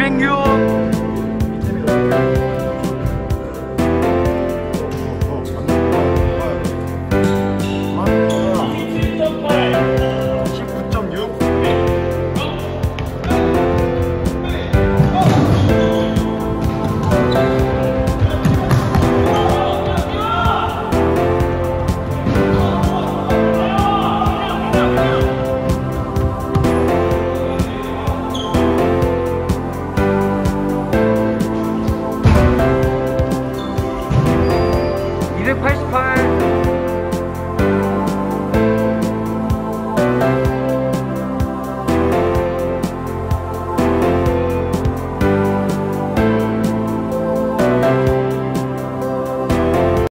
leaving your First part